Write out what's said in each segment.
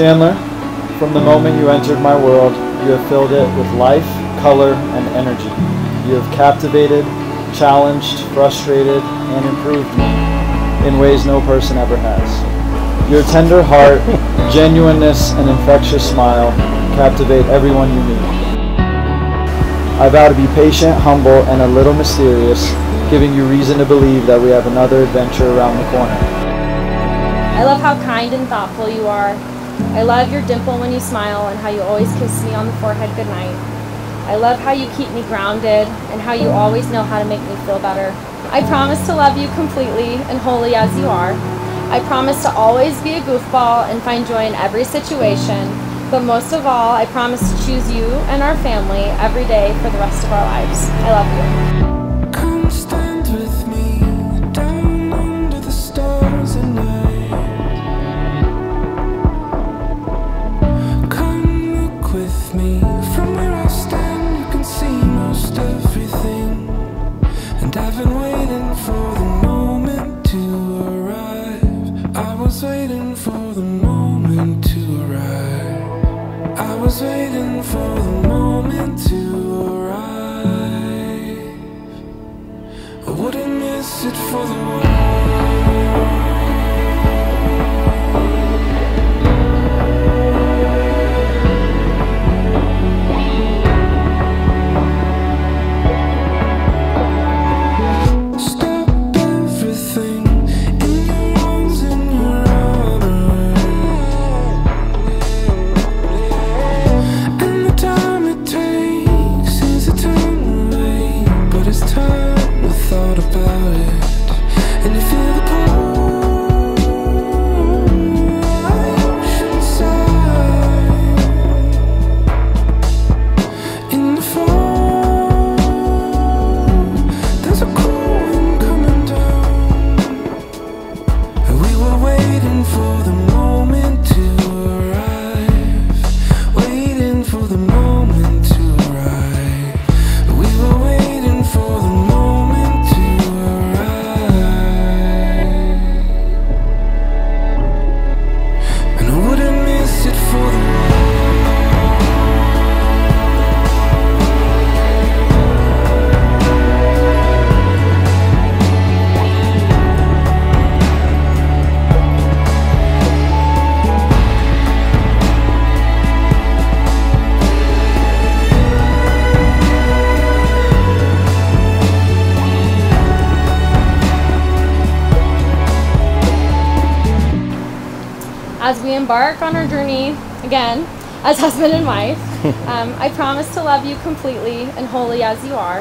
Chandler, from the moment you entered my world, you have filled it with life, color, and energy. You have captivated, challenged, frustrated, and improved me in ways no person ever has. Your tender heart, genuineness, and infectious smile captivate everyone you meet. I vow to be patient, humble, and a little mysterious, giving you reason to believe that we have another adventure around the corner. I love how kind and thoughtful you are. I love your dimple when you smile and how you always kiss me on the forehead goodnight. I love how you keep me grounded and how you always know how to make me feel better. I promise to love you completely and wholly as you are. I promise to always be a goofball and find joy in every situation. But most of all, I promise to choose you and our family every day for the rest of our lives. I love you. From where I stand. You can see most everything. And I've been waiting for the moment to arrive. I was waiting for the moment to arrive. I was waiting for the moment to arrive. I wouldn't miss it for the world. As we embark on our journey again as husband and wife, um, I promise to love you completely and wholly as you are.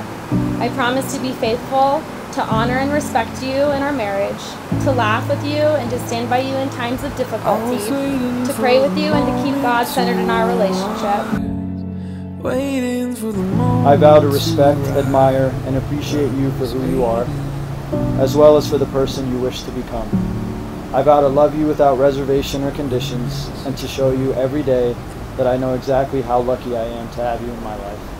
I promise to be faithful, to honor and respect you in our marriage, to laugh with you and to stand by you in times of difficulty, to pray with you and to keep God centered in our relationship. Waiting for the moment. I vow to respect, admire, and appreciate you for who you are, as well as for the person you wish to become. I vow to love you without reservation or conditions, and to show you every day that I know exactly how lucky I am to have you in my life.